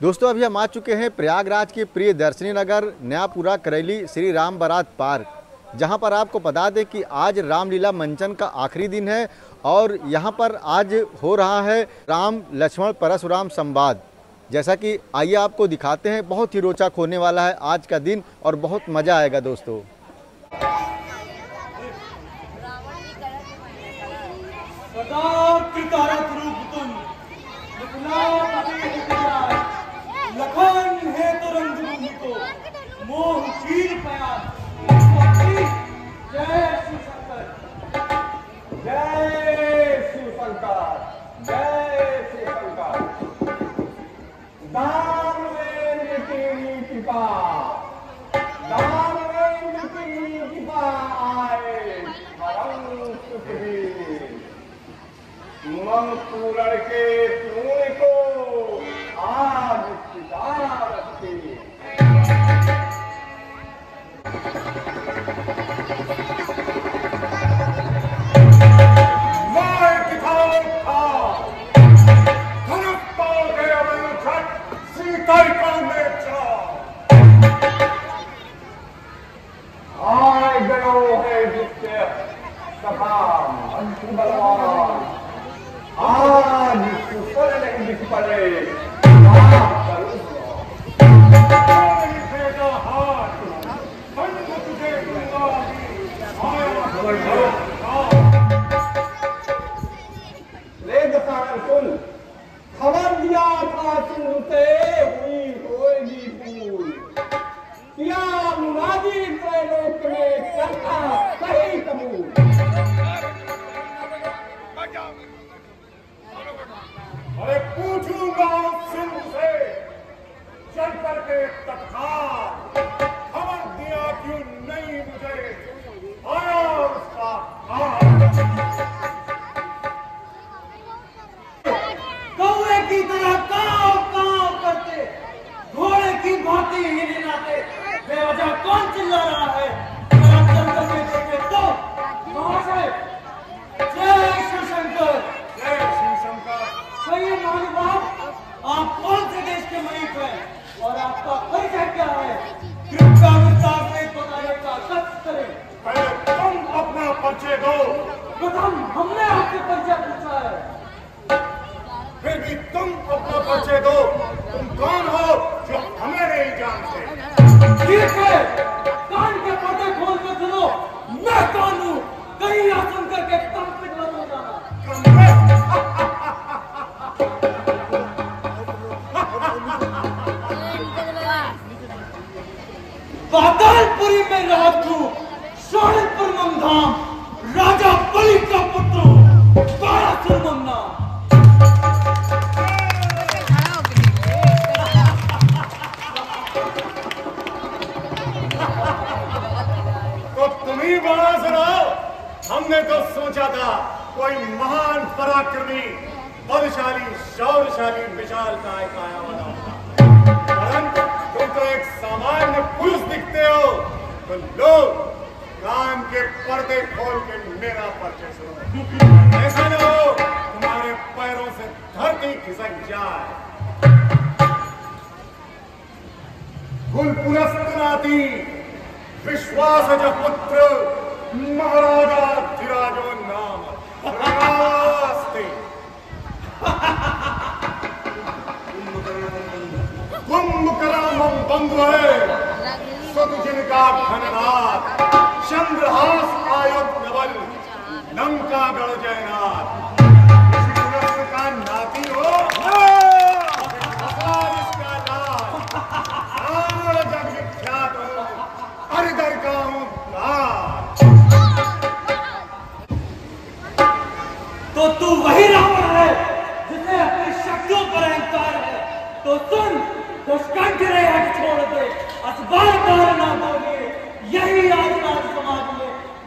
दोस्तों, अभी हम आ चुके हैं प्रयागराज के प्रिय दर्शनी नगर, नयापुरा करेली श्री राम बारात पार्क, जहाँ पर आपको बता दें कि आज रामलीला मंचन का आखिरी दिन है और यहाँ पर आज हो रहा है राम लक्ष्मण परशुराम संवाद। जैसा कि आइए आपको दिखाते हैं, बहुत ही रोचक होने वाला है आज का दिन और बहुत मज़ा आएगा दोस्तों। मम पूरण के पूर्ण को चल करके परिचय दो। प्रथम हमने आपसे परिचय पूछा है। फिर भी तुम अपना परिचय दो। तुम कौन हो जो हमें नहीं जानते? ठीक है कान के पर्दे खोल के सुनो। मैं कौन हूँ? कहीं ना सुन करके तम से मत हो जाना। पातालपुरी में रहत हूँ शोणितपुर धाम। राजा बलि का पुत्र हूँ बारासुर तो तुम ही बड़ा सुनाओ हमने तो सोचा था कोई महान पराक्रमी, बलशाली, शौर्यशाली, विशाल काय काया वाला। परंतु तुम तो एक सामान्य पुरुष दिखते हो तो लोग कान के पर्दे खोल के मेरा परिचय सुनो। ऐसा न हो तुम्हारे पैरों से धरती खिसक जाए। कुल पुनस्तनाती विश्वास पुत्र महाराजा धीराजो नाम रास्ते कुंभकर्ण बंधु है। सुख जिनका घननाथ चंद्रहास आयुध नवल। लंका गढ़ जयनाथ का नाती हो। तो तू वही रावण है जिसे अपनी शक्तियों पर अहंकार है। तो सुन दुष्कंठ छोड़ दे। असबार बार ना बोलिए यही समाज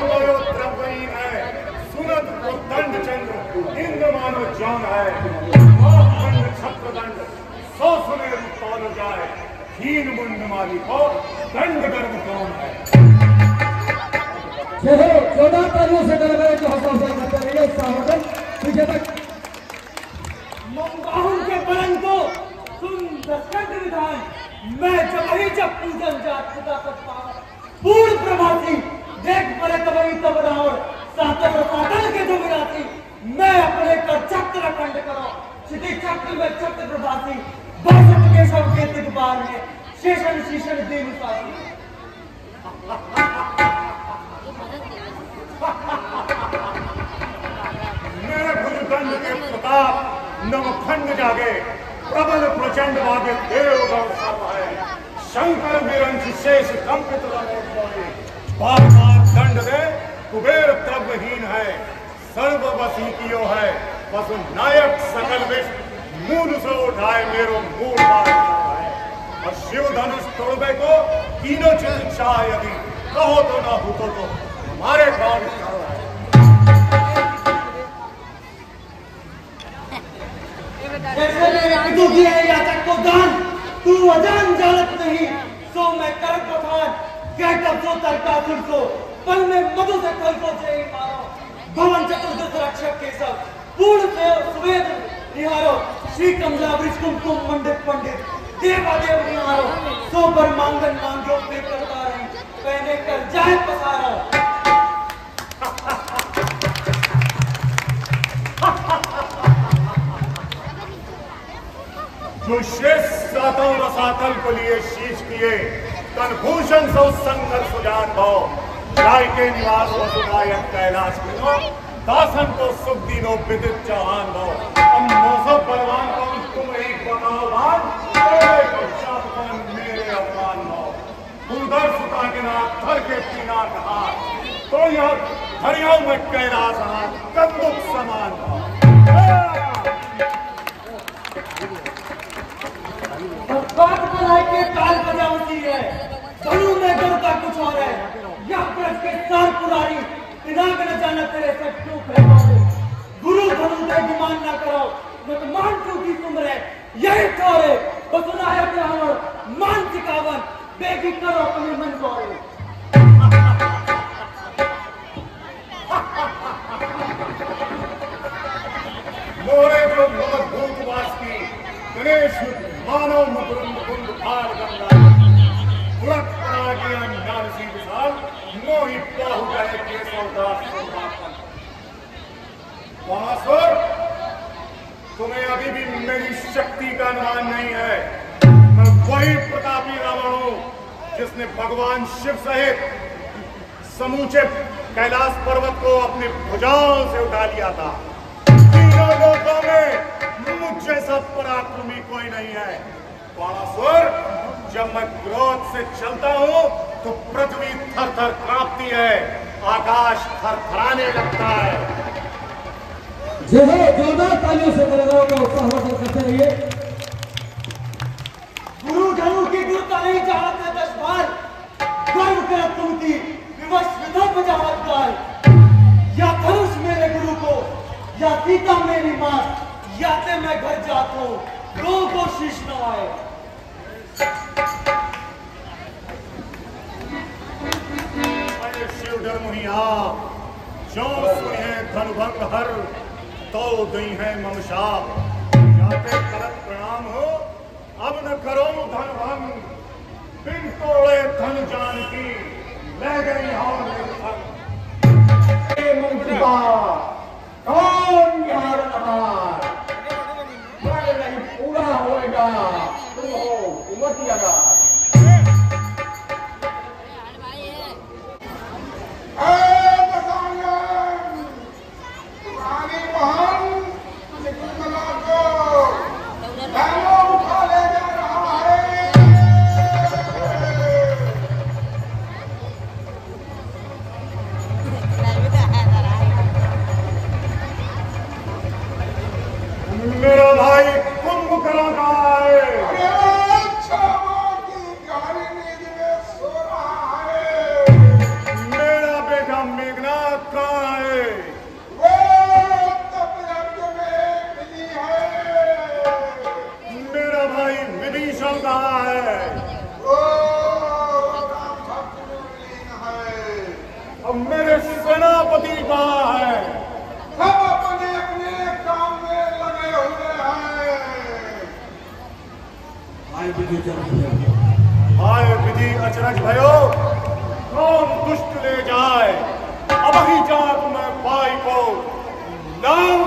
वयो है। सुनत को दंड चंद्र इंद्र मानो जौन है। खंड छत्र दंड सौ सुने पाल जाए। हीन मुंड माली को दंड गर्भ कौन है? छह चौदह तालियों से कर गए जो हौसला करते रहिए स्वागतम पीछे तक। मंगाहुल के बरन को सुन दशरथ विधान मैं जब ही जब पूजन जात तक पावा पूर्ण प्रभाती देख परे तबई तब रावण सातल और सातल के विराती मैं अपने कर चक्र खंड करो। क्षिति चक्र में चक्र प्रभाती बसत के सब के दिगबार में शेषन शीशन देव साथी मेरे भुजदंड के प्रताप, नवखंड जागे। प्रबल प्रचंड वागे देव गण सब है शंकर विरंश शेष कंपित रमोत्सवी बार बार दे कुबेर द्रव्यहीन है सर्ववसी कियो है। बस नायक सकल विष मूल से उठाए मेरो मूल और शिव धनुष तोड़बे को तीनों इच्छा यदि कहो तो ना हो तो हमारे कौन करो है। जैसे मैंने पितु दिए याचक को दान तू अजान जानत नहीं, सो मैं कर पठान। कर सो तरका सुर सो पल में मधु से खोल को जय मारो भवन चतुर्दश रक्षक के सब पूर्ण से सुवेद निहारो श्री कमला वृक्ष कुमकुम पंडित देवादेव निहारो सो पर मांगन मांगो पे करता रही पहने कर जाए पसारो जो शेष सातों रसातल को लिए शीश किए कनभूषण सौ संघर्ष सुजान भाव राय के निवास वसुनायक कैलाश मिलो। दासन को सुख दिनो विदित चौहान भाव अब मौसम बलवान कौन तुम एक बताओ भान को मेरे अपमान भाव उधर सुता के नाथ, धर के पीना कहा तो यह हरियाऊ में कैलाश हाथ कंदुक समान भाव यही ठोरे बसुना है ब्राह्मण मान सिकावन बेगी करो अपने मन को मोरे भूतवास की गणेश मानव मुकुंद कुंद भार गंगा। गया नारसी विशाल मोहि बाहु जाए केशव दास महासुर तुम्हें अभी भी मेरी शक्ति का अनुमान नहीं है। मैं वही प्रतापी रावण हूँ, जिसने भगवान शिव सहित समूचे कैलाश पर्वत को अपने भुजाओं से उठा लिया था। तीनों लोकों में मुझ जैसा पराक्रमी कोई नहीं है। बाणासुर, जब मैं क्रोध से चलता हूँ तो पृथ्वी थर थर कांपती है, आकाश थर थराने लगता है। जय हो जोरदार तालियों से कर गए जो उत्साह करते रहिए। गुरु धनु की गुरुता नहीं जानते दस बार। गर्व कर तुम की विवश विधव बजावत या धनुष मेरे गुरु को, या सीता मेरी माँ या ते मैं घर जाता हूँ। रो को शीश न आए। शिव डरमुही आप। जो सुने धनुभंग हर तो दई है ममशाप जाते करत प्रणाम हो, अब न करो धनभंग बिन तोड़े धन जान की ले गई कौन मैं नहीं पूरा होएगा, तुम हो उमती अगर मेरा No!